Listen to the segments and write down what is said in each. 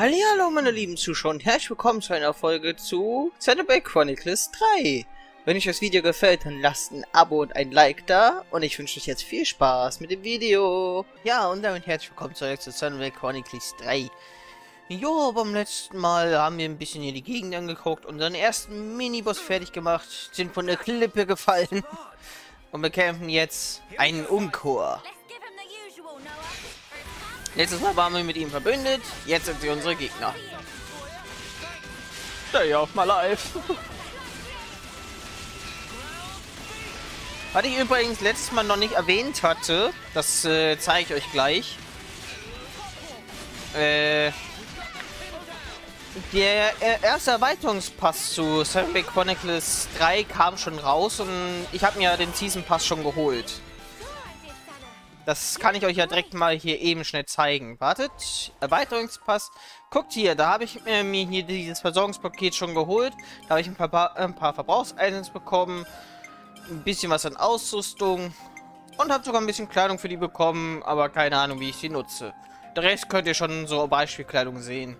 Hallo meine lieben Zuschauer und herzlich willkommen zu einer Folge zu Xenoblade Chronicles 3. Wenn euch das Video gefällt, dann lasst ein Abo und ein Like da und ich wünsche euch jetzt viel Spaß mit dem Video. Ja, und damit herzlich willkommen zurück zu Xenoblade Chronicles 3. Jo, beim letzten Mal haben wir ein bisschen hier die Gegend angeguckt, unseren ersten Miniboss fertig gemacht, sind von der Klippe gefallen und bekämpfen jetzt einen Umchor. Letztes Mal waren wir mit ihm verbündet, jetzt sind sie unsere Gegner. Stay auf mal live. Was ich übrigens letztes Mal noch nicht erwähnt hatte, das äh, zeige ich euch gleich. Äh, der äh, erste Erweiterungspass zu Xenoblade Chronicles 3 kam schon raus und ich habe mir den Season Pass schon geholt. Das kann ich euch ja direkt mal hier eben schnell zeigen. Wartet, Erweiterungspass. Guckt hier, da habe ich äh, mir hier dieses Versorgungspaket schon geholt. Da habe ich ein paar, ein paar Verbrauchsitems bekommen. Ein bisschen was an Ausrüstung. Und habe sogar ein bisschen Kleidung für die bekommen, aber keine Ahnung, wie ich sie nutze. Der Rest könnt ihr schon so Beispielkleidung sehen.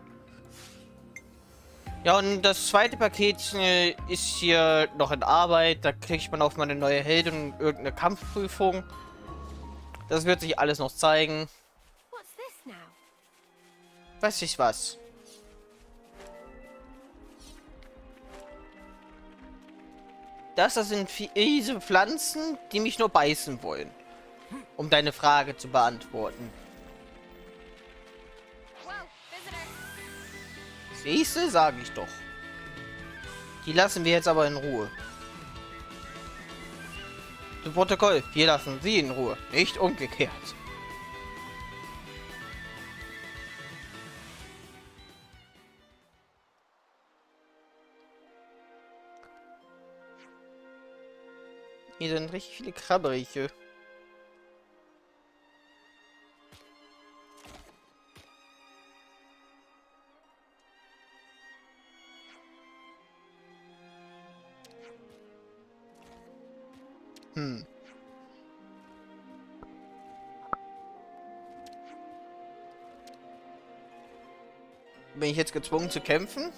Ja, und das zweite Paket äh, ist hier noch in Arbeit. Da kriegt man auf meine neue Heldin irgendeine Kampfprüfung. Das wird sich alles noch zeigen. Weiß ich was. Das, das sind diese Pflanzen, die mich nur beißen wollen. Um deine Frage zu beantworten. Siehst du, sage ich doch. Die lassen wir jetzt aber in Ruhe. Zu Protokoll, wir lassen Sie in Ruhe, nicht umgekehrt. Hier sind richtig viele Krabberieche. Hm. Bin ich jetzt gezwungen zu kämpfen?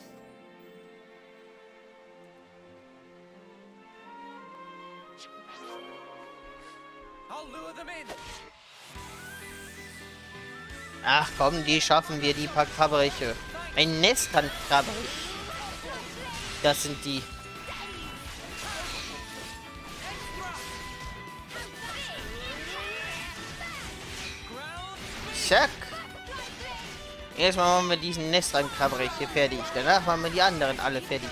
Ach komm, die schaffen wir, die paar Krabbereiche. Ein Nest an Krabberich. Das sind die. Erstmal machen wir diesen Nestrandkrabberich hier fertig. Danach machen wir die anderen alle fertig.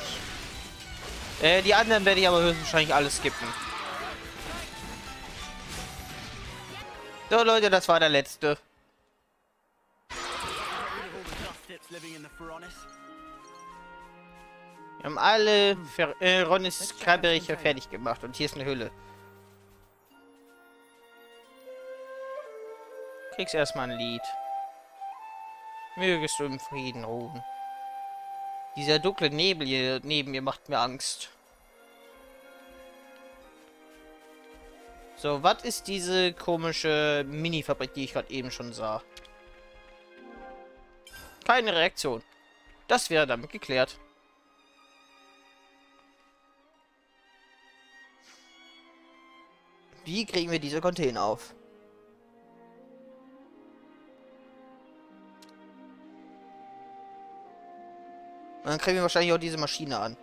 Äh, die anderen werde ich aber höchstwahrscheinlich alles skippen. So, Leute, das war der letzte. Wir haben alle Fer äh, Ronis Krabberiche fertig gemacht und hier ist eine Hülle. kriegst erstmal ein Lied. Mögest du im Frieden ruhen. Dieser dunkle Nebel hier neben mir macht mir Angst. So, was ist diese komische Mini-Fabrik, die ich gerade eben schon sah? Keine Reaktion. Das wäre damit geklärt. Wie kriegen wir diese Container auf? Und dann kriegen wir wahrscheinlich auch diese Maschine an.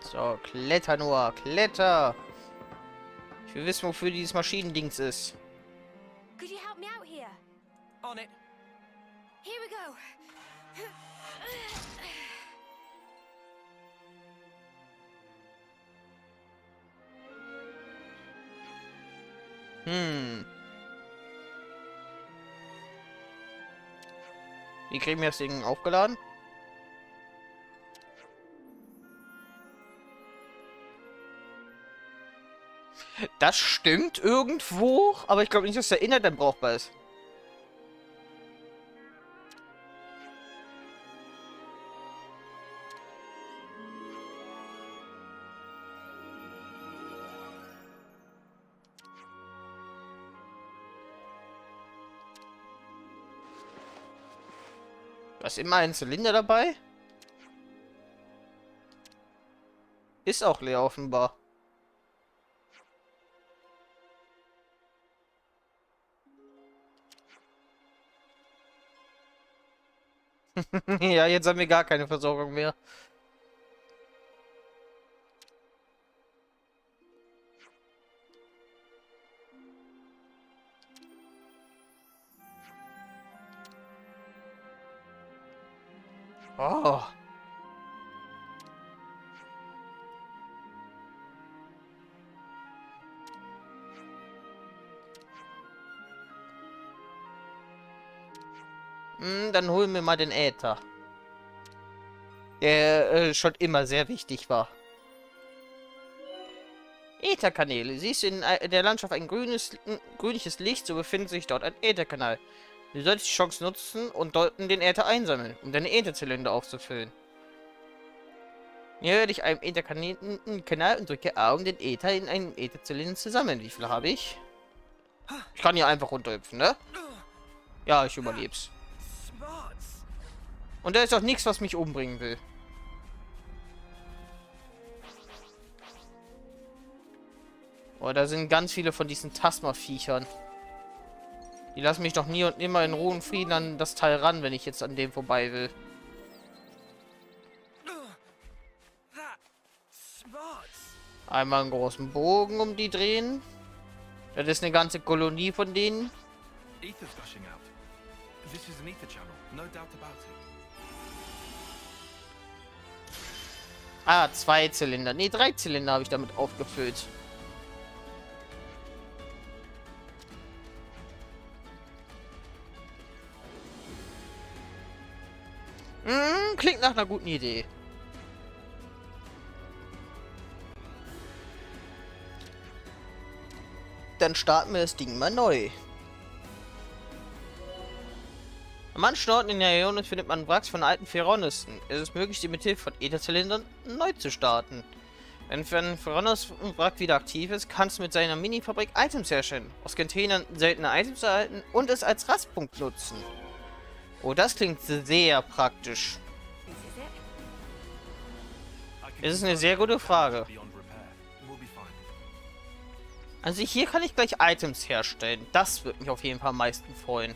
So, kletter nur, kletter. Ich will wissen, wofür dieses Maschinendings ist. Could you help me out here? On it. Here we go. Hm. Wie kriegen wir das Ding aufgeladen? Das stimmt irgendwo, aber ich glaube nicht, dass der Inhalt dann brauchbar ist. Immer einen Zylinder dabei? Ist auch leer offenbar. ja, jetzt haben wir gar keine Versorgung mehr. Oh. Hm, dann holen wir mal den Äther. Der äh, schon immer sehr wichtig war. Ätherkanäle. Siehst du in äh, der Landschaft ein grünes, grünliches Licht, so befindet sich dort ein Ätherkanal. Du solltest die Chance nutzen und dort den Äther einsammeln, um deine Ätherzylinder aufzufüllen. Nähere dich einem Ätherkanal und drücke A, um den Äther in einen Ätherzylinder zu sammeln. Wie viel habe ich? Ich kann hier einfach runterhüpfen, ne? Ja, ich überleb's. Und da ist auch nichts, was mich umbringen will. Oh, da sind ganz viele von diesen Tasma-Viechern. Die lassen mich doch nie und nimmer in Ruhe und Frieden an das Teil ran, wenn ich jetzt an dem vorbei will. Einmal einen großen Bogen um die drehen. Das ist eine ganze Kolonie von denen. Ah, zwei Zylinder. Ne, drei Zylinder habe ich damit aufgefüllt. Hm, klingt nach einer guten Idee. Dann starten wir das Ding mal neu. An manchen Orten in der Region findet man Wracks von alten Feronissen. Es ist möglich, die mit Hilfe von Ätherzylindern neu zu starten. Wenn ein Feronis Wrack wieder aktiv ist, kannst du mit seiner Mini-Fabrik Items herstellen, aus Containern seltene Items erhalten und es als Rastpunkt nutzen. Oh, das klingt sehr praktisch. Das ist eine sehr gute Frage. Also hier kann ich gleich Items herstellen. Das würde mich auf jeden Fall am meisten freuen.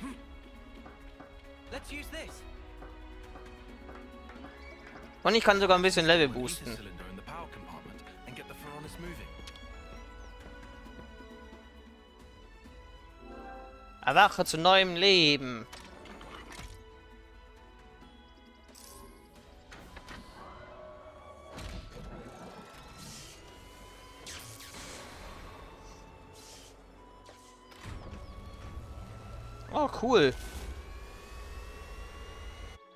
Und ich kann sogar ein bisschen Level boosten. Erwache zu neuem Leben. Oh, cool.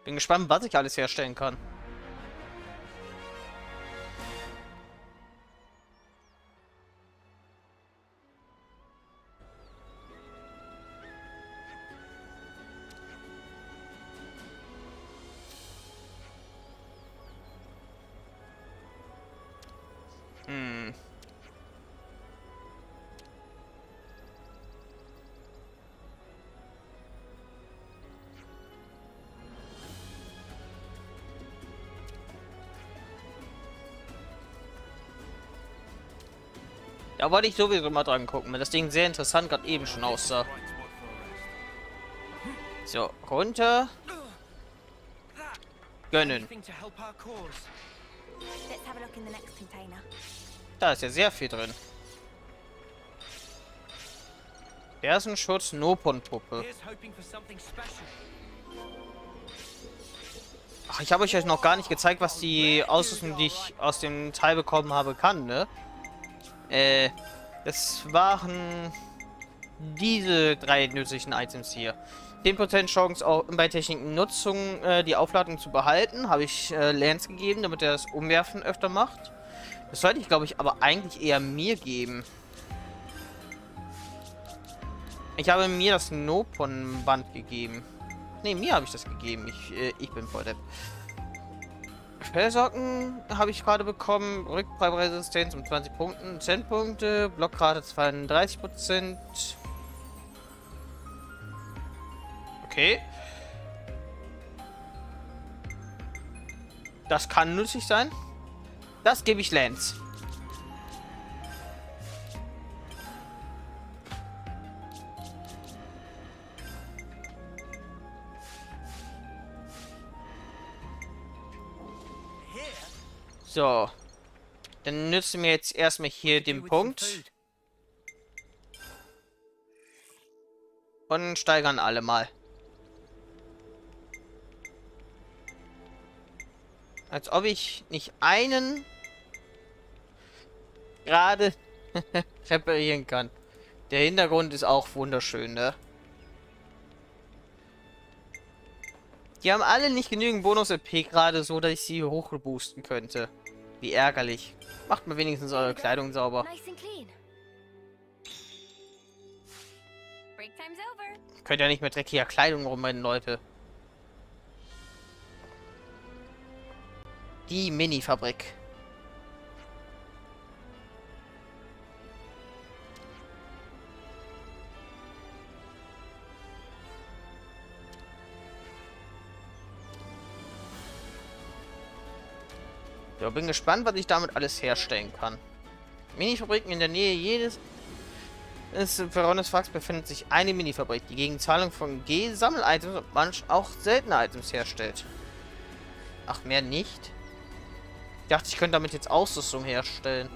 Bin gespannt, was ich alles herstellen kann. Da wollte ich sowieso mal dran gucken, weil das Ding sehr interessant gerade eben schon aussah. So, runter. Gönnen. Da ist ja sehr viel drin. Schutz Nopon-Puppe. Ach, ich habe euch noch gar nicht gezeigt, was die Ausrüstung, die ich aus dem Teil bekommen habe, kann, ne? Äh, das waren diese drei nützlichen Items hier. 10% Chance auch bei Techniknutzung äh, die Aufladung zu behalten. Habe ich äh, Lance gegeben, damit er das Umwerfen öfter macht. Das sollte ich, glaube ich, aber eigentlich eher mir geben. Ich habe mir das Nopon-Band gegeben. Ne, mir habe ich das gegeben. Ich, äh, ich bin voll Depp. Fellsocken habe ich gerade bekommen, Rückbleibresistenz um 20 Punkten, 10 Punkte, Blockrate 32%. Okay. Das kann nützlich sein. Das gebe ich Lance. So. Dann nützen wir jetzt erstmal hier den Punkt. Und steigern alle mal. Als ob ich nicht einen gerade reparieren kann. Der Hintergrund ist auch wunderschön, ne? Die haben alle nicht genügend Bonus-EP gerade so, dass ich sie hochboosten könnte. Wie ärgerlich. Macht mal wenigstens eure Kleidung sauber. Könnt ja nicht mit dreckiger Kleidung rumrennen, Leute. Die Mini-Fabrik. Ja, bin gespannt, was ich damit alles herstellen kann. Mini-Fabriken in der Nähe jedes des Veronis Fax befindet sich eine Mini-Fabrik, die gegen Zahlung von G-Sammel-Items und manch auch seltene Items herstellt. Ach, mehr nicht? Ich dachte, ich könnte damit jetzt Ausrüstung herstellen.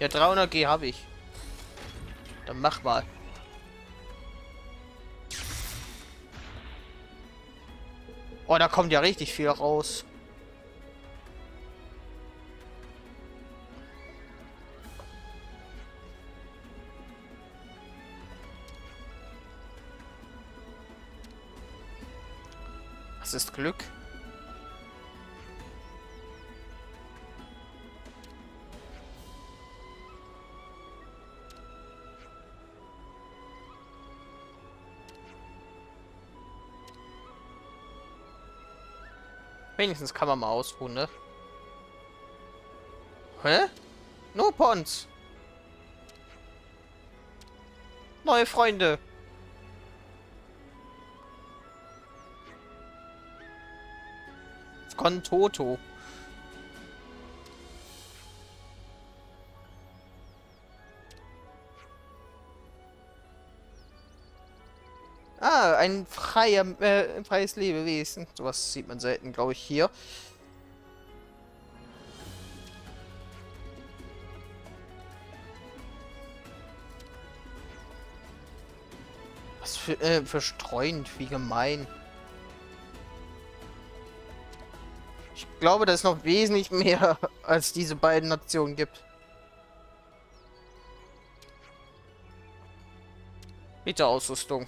Ja, 300 G habe ich. Dann mach mal. Oh, da kommt ja richtig viel raus. Das ist Glück. Wenigstens kann man mal ausruhen, ne? Hä? No Pons. Neue Freunde. Kontoto. Ah, ein freier, äh, freies Lebewesen. Sowas sieht man selten, glaube ich, hier. Was für, äh, verstreuend, wie gemein. Ich glaube, dass es noch wesentlich mehr als diese beiden Nationen gibt. Bitte Ausrüstung.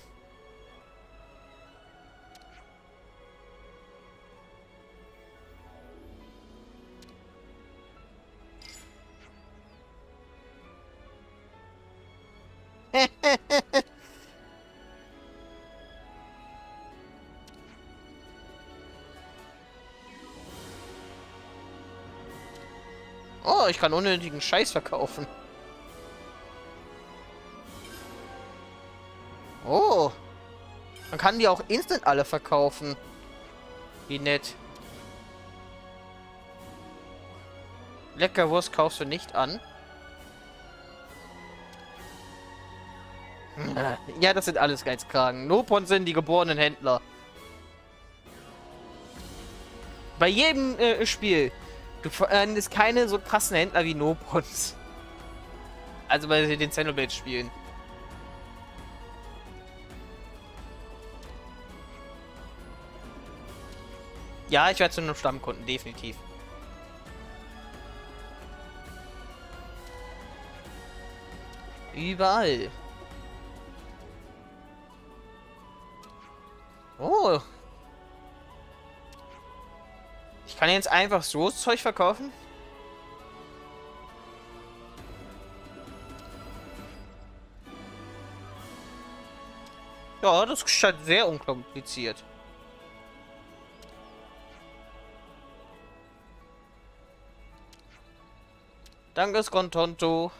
Ich kann unnötigen Scheiß verkaufen. Oh. Man kann die auch instant alle verkaufen. Wie nett. Leckerwurst kaufst du nicht an. Ja, das sind alles Geizkragen. Nopon sind die geborenen Händler. Bei jedem äh, Spiel. Du findest keine so krassen Händler wie Nopons. Also bei den Xenoblade-Spielen. Ja, ich werde zu einem Stammkunden, definitiv. Überall. Oh. Ich kann jetzt einfach so Zeug verkaufen? Ja, das halt sehr unkompliziert. Danke, Skontonto.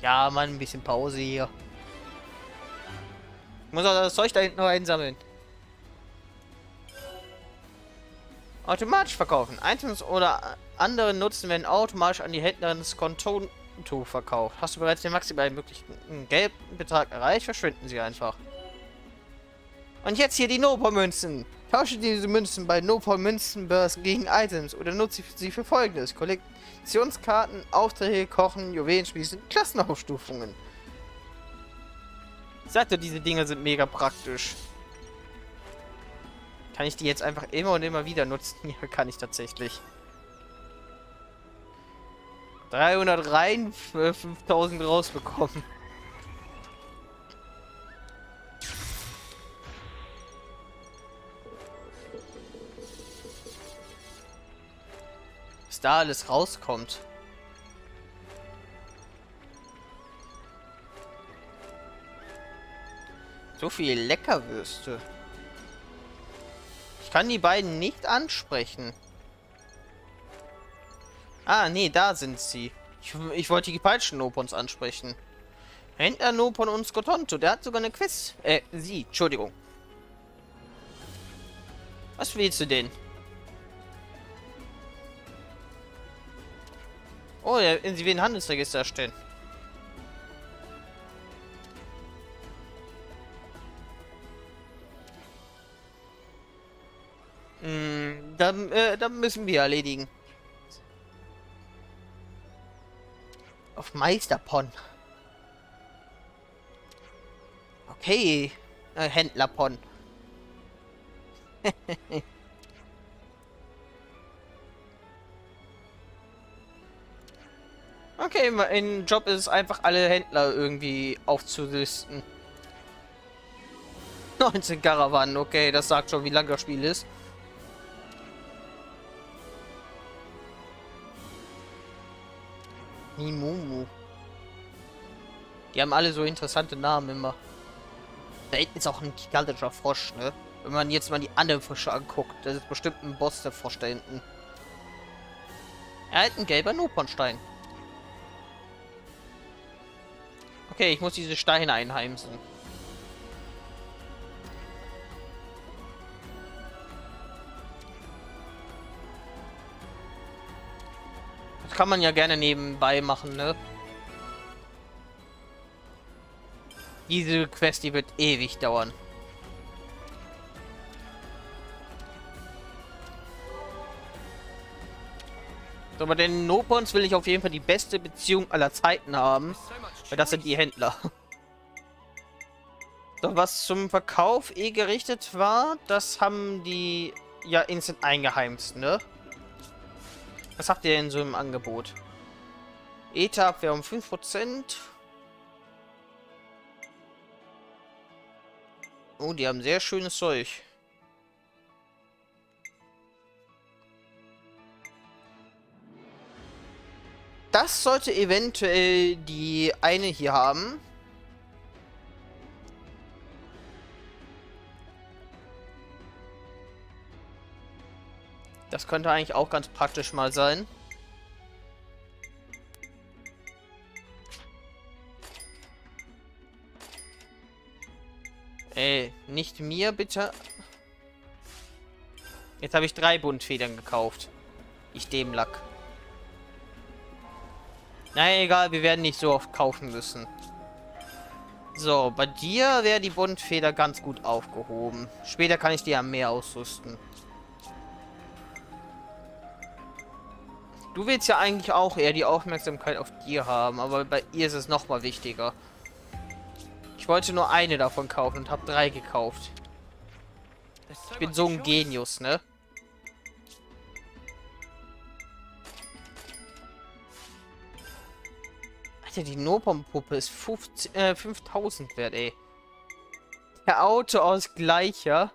Ja, mal ein bisschen Pause hier. Muss auch das Zeug da hinten noch einsammeln. Automatisch verkaufen. Items oder andere Nutzen werden automatisch an die Händlerin des Konto verkauft. Hast du bereits den maximalen möglichen Geldbetrag erreicht, verschwinden sie einfach. Und jetzt hier die Nopal-Münzen. Tausche diese Münzen bei Nopal-Münzenbörsen gegen Items oder nutze sie für folgendes. Kollektionskarten, Aufträge, Kochen, Juwelen, Spießen, Klassenaufstufungen. Ich sagte, diese Dinge sind mega praktisch. Kann ich die jetzt einfach immer und immer wieder nutzen? Ja, kann ich tatsächlich. 300 rein, für 5000 rausbekommen. Was da alles rauskommt. So viel Leckerwürste. Ich kann die beiden nicht ansprechen. Ah, nee, da sind sie. Ich, ich wollte die falschen Nopons ansprechen. Händler Nopon und Skotonto, der hat sogar eine Quiz. Äh, sie, Entschuldigung. Was willst du denn? Oh, ja, sie will ein Handelsregister erstellen. Dann, äh, dann müssen wir erledigen. Auf Meisterpon. Okay, äh, Händlerpon. okay, mein Job ist es einfach, alle Händler irgendwie aufzulisten. 19 Karawanen, okay, das sagt schon, wie lang das Spiel ist. Mimumu. Die haben alle so interessante Namen immer. Da hinten ist auch ein gigantischer Frosch, ne? Wenn man jetzt mal die anderen Frösche anguckt, das ist bestimmt ein Boss der Frosch da hinten. Er hat ein gelber Nopernstein. Okay, ich muss diese Steine einheimsen. Kann man ja gerne nebenbei machen, ne? Diese Quest, die wird ewig dauern. So, bei den Nopons will ich auf jeden Fall die beste Beziehung aller Zeiten haben. Weil das sind die Händler. So, was zum Verkauf eh gerichtet war, das haben die ja instant eingeheimst, ne? Was habt ihr denn so im Angebot? ETA-Abwehr um 5%. Oh, die haben sehr schönes Zeug. Das sollte eventuell die eine hier haben. Das könnte eigentlich auch ganz praktisch mal sein. Ey, nicht mir bitte. Jetzt habe ich drei Buntfedern gekauft. Ich dem Lack. Na egal, wir werden nicht so oft kaufen müssen. So, bei dir wäre die Buntfeder ganz gut aufgehoben. Später kann ich die ja mehr ausrüsten. Du willst ja eigentlich auch eher die Aufmerksamkeit auf dir haben, aber bei ihr ist es nochmal wichtiger. Ich wollte nur eine davon kaufen und habe drei gekauft. Ich bin so ein Genius, ne? Alter, die Nopom-Puppe ist 50, äh, 5000 wert, ey. Der Autoausgleicher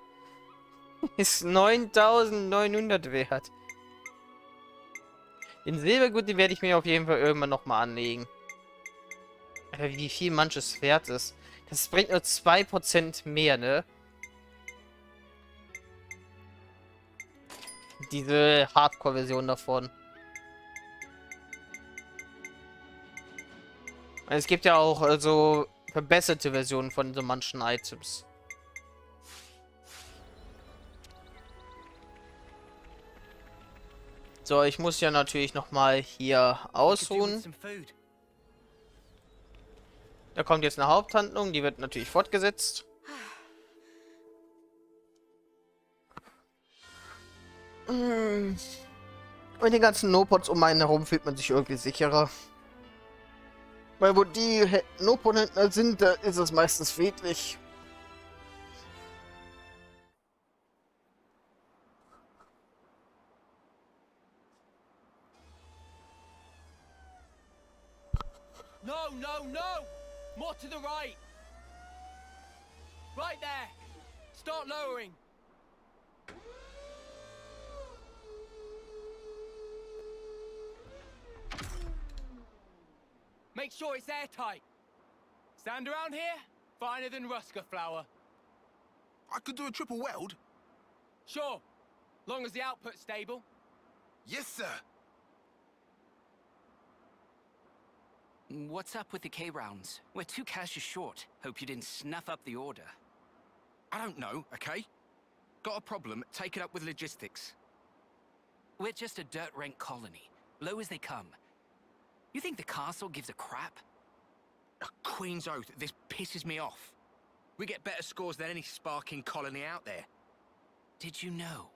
ist 9900 wert. Den Silbergut, den werde ich mir auf jeden Fall irgendwann nochmal anlegen. Aber wie viel manches wert ist. Das bringt nur 2% mehr, ne? Diese Hardcore-Version davon. Es gibt ja auch also verbesserte Version von so manchen Items. So, ich muss ja natürlich nochmal hier ausruhen. Da kommt jetzt eine Haupthandlung, die wird natürlich fortgesetzt. Hm. Mit den ganzen No-Pods um einen herum fühlt man sich irgendwie sicherer. Weil wo die No-Pod-Händler sind, da ist es meistens friedlich. No, no, no! More to the right! Right there! Start lowering! Make sure it's airtight. Stand around here? Finer than Rusker flour. I could do a triple weld. Sure. Long as the output's stable. Yes, sir. What's up with the K-rounds? We're two caches short. Hope you didn't snuff up the order. I don't know, okay? Got a problem, take it up with logistics. We're just a dirt rank colony. Low as they come. You think the castle gives a crap? A Queen's oath, this pisses me off. We get better scores than any sparking colony out there. Did you know?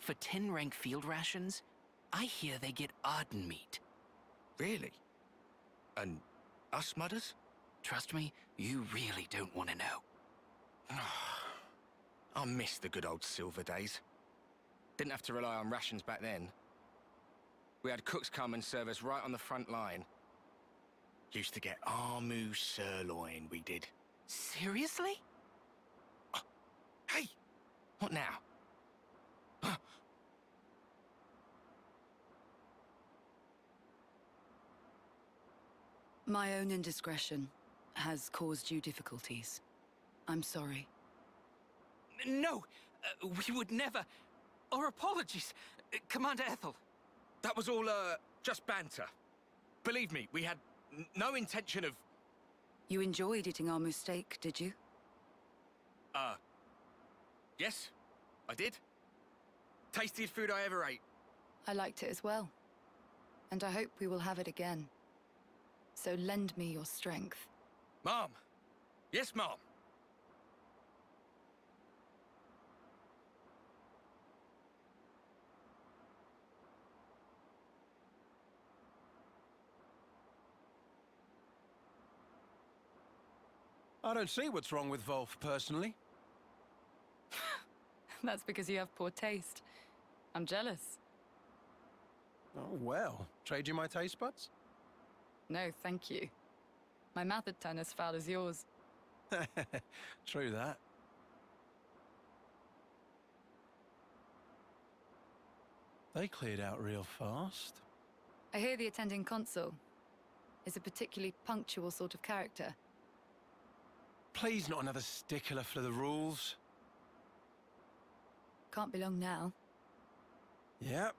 For 10 rank field rations, I hear they get Arden meat. Really? And us mudders? Trust me, you really don't want to know. I miss the good old silver days. Didn't have to rely on rations back then. We had cooks come and serve us right on the front line. Used to get Armu sirloin, we did. Seriously? Uh, hey! What now? My own indiscretion has caused you difficulties. I'm sorry. No! Uh, we would never... Our apologies, uh, Commander Ethel. That was all, uh, just banter. Believe me, we had no intention of... You enjoyed eating our mistake, did you? Uh... Yes, I did. Tastiest food I ever ate. I liked it as well. And I hope we will have it again. So lend me your strength. Mom! Yes, Mom! I don't see what's wrong with Wolf, personally. That's because you have poor taste. I'm jealous. Oh, well. Trade you my taste buds? No, thank you. My mouth had turned as foul as yours. True that. They cleared out real fast. I hear the attending consul is a particularly punctual sort of character. Please not another stickler for the rules. Can't be long now. Yep.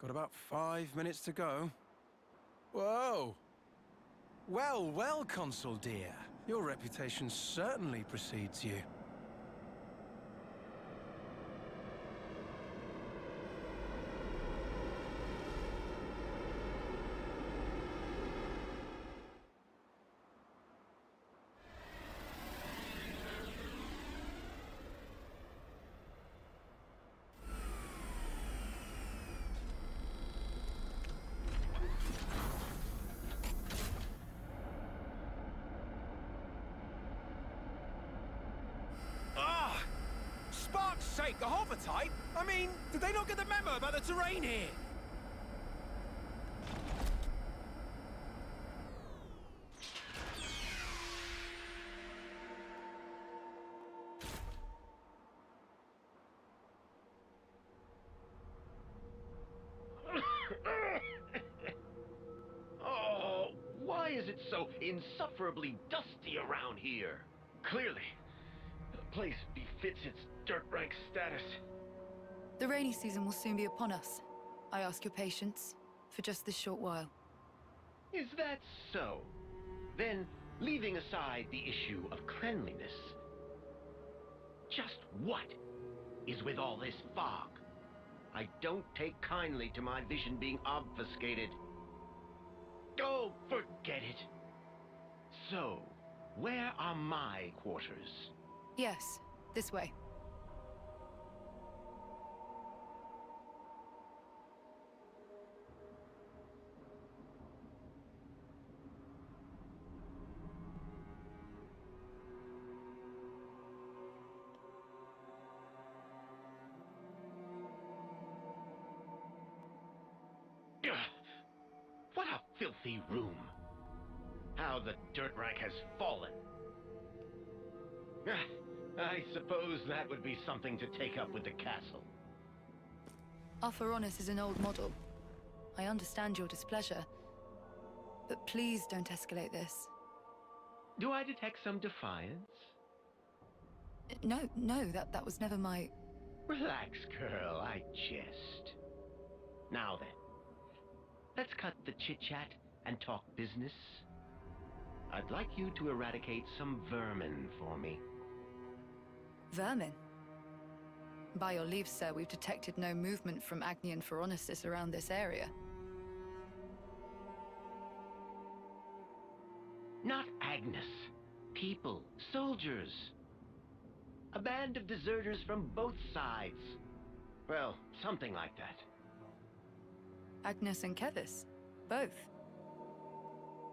Got about five minutes to go. Whoa! Well, well, Consul dear. Your reputation certainly precedes you. Ah! Spark's sake, the hover type? I mean, did they not get the memo about the terrain here? Oh, why is it so insufferably dusty around here? Clearly, rainy season will soon be upon us. I ask your patience for just this short while. Is that so? Then leaving aside the issue of cleanliness, just what is with all this fog? I don't take kindly to my vision being obfuscated. Oh, forget it. So, where are my quarters? Yes, this way. Suppose that would be something to take up with the castle. Arthur is an old model. I understand your displeasure. But please don't escalate this. Do I detect some defiance? No, no, that, that was never my... Relax, girl, I jest. Now then, let's cut the chit-chat and talk business. I'd like you to eradicate some vermin for me. Vermin. By your leave, sir, we've detected no movement from Agni and Phoronesis around this area. Not Agnes. People, soldiers. A band of deserters from both sides. Well, something like that. Agnes and Kevis. Both.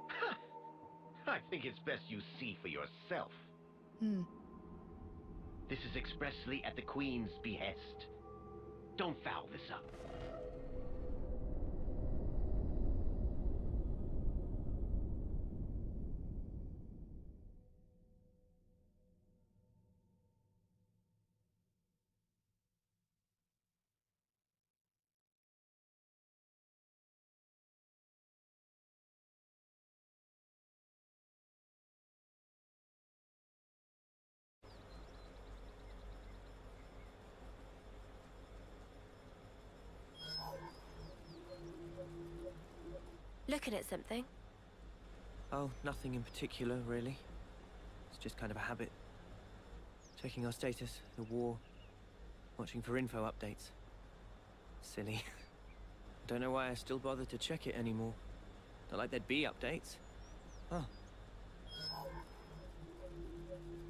I think it's best you see for yourself. Hmm. This is expressly at the Queen's behest. Don't foul this up. Looking at something? Oh, nothing in particular, really. It's just kind of a habit. Checking our status, the war, watching for info updates. Silly. Don't know why I still bother to check it anymore. Not like there'd be updates. Oh,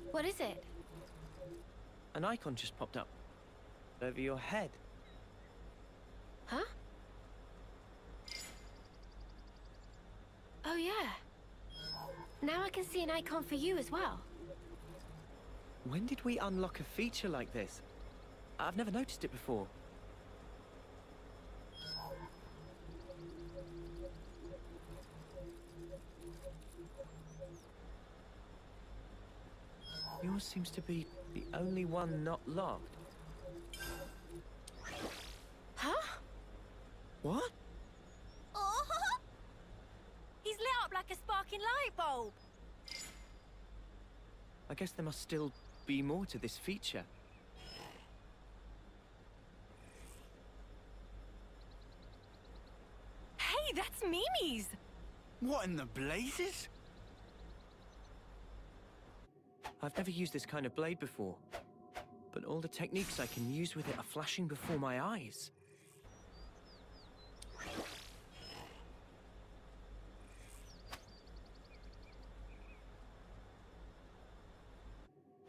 What is it? an icon just popped up. Over your head. Huh? Oh, yeah. Now I can see an icon for you as well. When did we unlock a feature like this? I've never noticed it before. Yours seems to be the only one not locked. Huh? What? Oh! He's lit up like a sparking light. I guess there must still be more to this feature. Hey, that's Mimi's! What in the blazes? I've never used this kind of blade before, but all the techniques I can use with it are flashing before my eyes.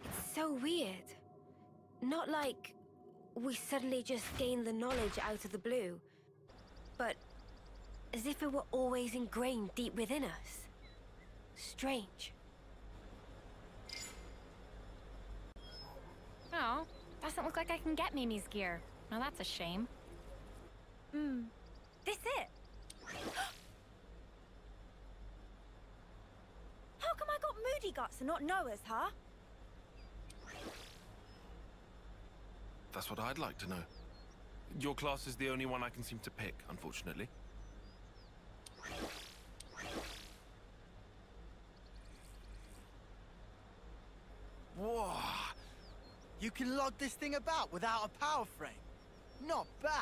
It's so weird. Not like we suddenly just gained the knowledge out of the blue, but as if it were always ingrained deep within us. Strange. Oh, doesn't look like I can get Mimi's gear. Now that's a shame. Hmm. This it? How come I got moody guts and not Noah's, huh? That's what I'd like to know. Your class is the only one I can seem to pick, unfortunately. Whoa! You can lug this thing about without a power frame. Not bad.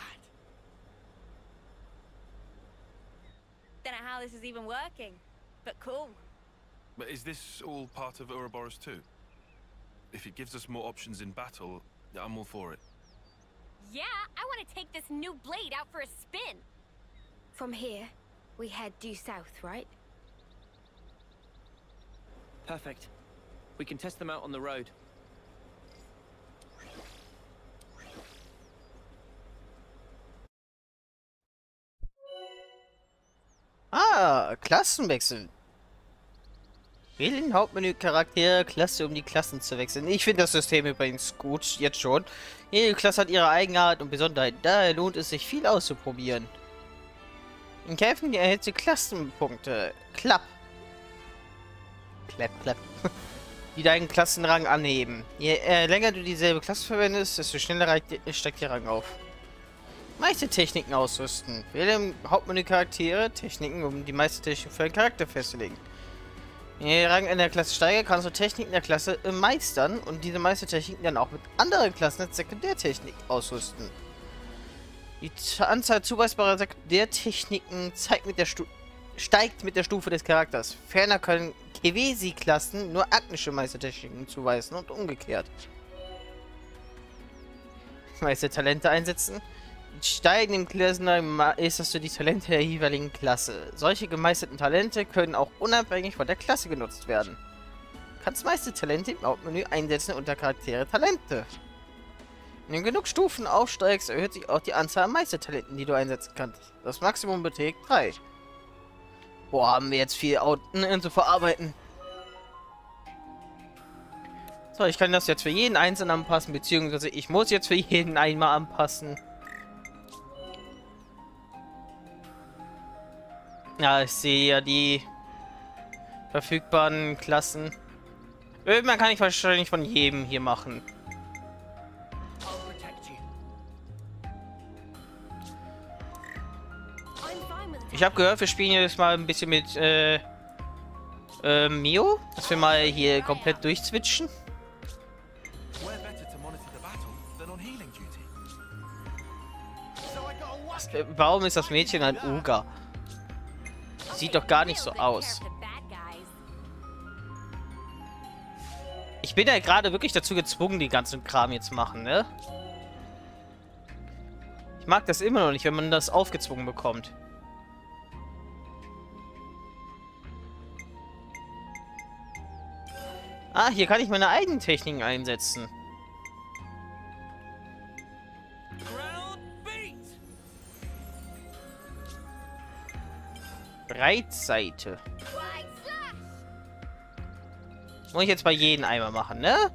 Don't know how this is even working, but cool. But is this all part of Ouroboros too? If it gives us more options in battle, I'm all for it. Yeah, I want to take this new blade out for a spin. From here, we head due south, right? Perfect. We can test them out on the road. Ah, Klassenwechsel. Wählen Hauptmenü Charakter Klasse, um die Klassen zu wechseln. Ich finde das System übrigens gut, jetzt schon. Jede Klasse hat ihre Eigenart und Besonderheiten. Daher lohnt es sich viel auszuprobieren. In Kämpfen erhältst du Klassenpunkte. Klapp. Klapp, klapp. die deinen Klassenrang anheben. Je äh, länger du dieselbe Klasse verwendest, desto schneller steigt der Rang auf. Meistertechniken ausrüsten. Wähle im Hauptmenü Charaktere, Techniken, um die Meistertechnik für einen Charakter festzulegen. Je Rang in der Klasse steigert, kannst du Techniken der Klasse äh, meistern und diese Meistertechniken dann auch mit anderen Klassen als Sekundärtechnik ausrüsten. Die Anzahl zuweisbarer Sekundärtechniken zeigt mit der Stu steigt mit der Stufe des Charakters. Ferner können Kevesi-Klassen nur agnische Meistertechniken zuweisen und umgekehrt. Meistertalente einsetzen steigenden Klassen meisterst du die Talente der jeweiligen Klasse. Solche gemeisterten Talente können auch unabhängig von der Klasse genutzt werden. Du kannst meiste Talente im Hauptmenü einsetzen unter Charaktere Talente. Wenn du genug Stufen aufsteigst, erhöht sich auch die Anzahl an Meistertalenten, die du einsetzen kannst. Das Maximum beträgt 3. Boah, haben wir jetzt viel Auto zu verarbeiten. So, ich kann das jetzt für jeden einzeln anpassen, beziehungsweise ich muss jetzt für jeden einmal anpassen. Ja, ich sehe ja die verfügbaren Klassen. Irgendwann kann ich wahrscheinlich von jedem hier machen. Ich habe gehört, wir spielen jetzt mal ein bisschen mit äh, äh, Mio, dass wir mal hier komplett durchswitchen. Warum ist das Mädchen ein Uga? Sieht doch gar nicht so aus. Ich bin ja gerade wirklich dazu gezwungen, die ganzen Kram jetzt machen, ne? Ich mag das immer noch nicht, wenn man das aufgezwungen bekommt. Ah, hier kann ich meine eigenen Techniken einsetzen. Breitseite. Muss ich jetzt bei jedem einmal machen, ne?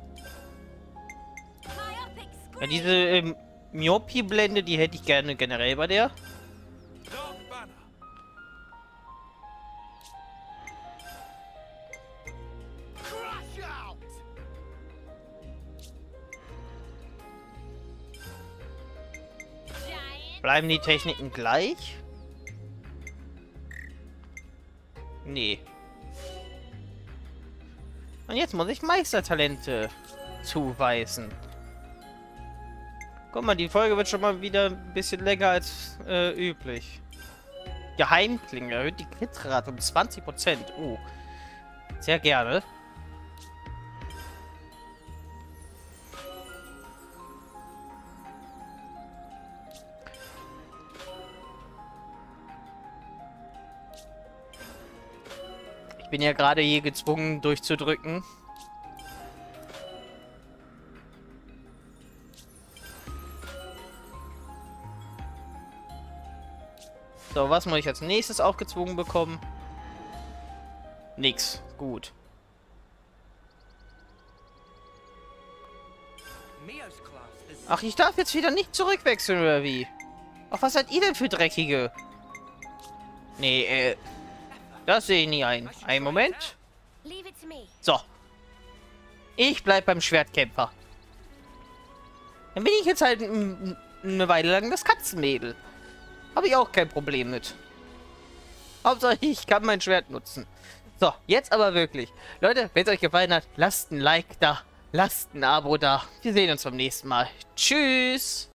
Ja, diese ähm, Myopie-Blende, die hätte ich gerne generell bei der. Bleiben die Techniken gleich? Nee. Und jetzt muss ich Meistertalente zuweisen. Guck mal, die Folge wird schon mal wieder ein bisschen länger als äh, üblich. Geheimklinge erhöht die Kritrate um 20%. Oh. Sehr gerne. Ich bin ja gerade hier gezwungen durchzudrücken. So, was muss ich als nächstes aufgezwungen bekommen? Nix. Gut. Ach, ich darf jetzt wieder nicht zurückwechseln, oder wie? Ach, was seid ihr denn für Dreckige? Nee, äh... Das sehe ich nie ein. Ein Moment. So. Ich bleib beim Schwertkämpfer. Dann bin ich jetzt halt eine Weile lang das Katzenmädel. Habe ich auch kein Problem mit. Hauptsache, ich kann mein Schwert nutzen. So, jetzt aber wirklich. Leute, wenn es euch gefallen hat, lasst ein Like da. Lasst ein Abo da. Wir sehen uns beim nächsten Mal. Tschüss.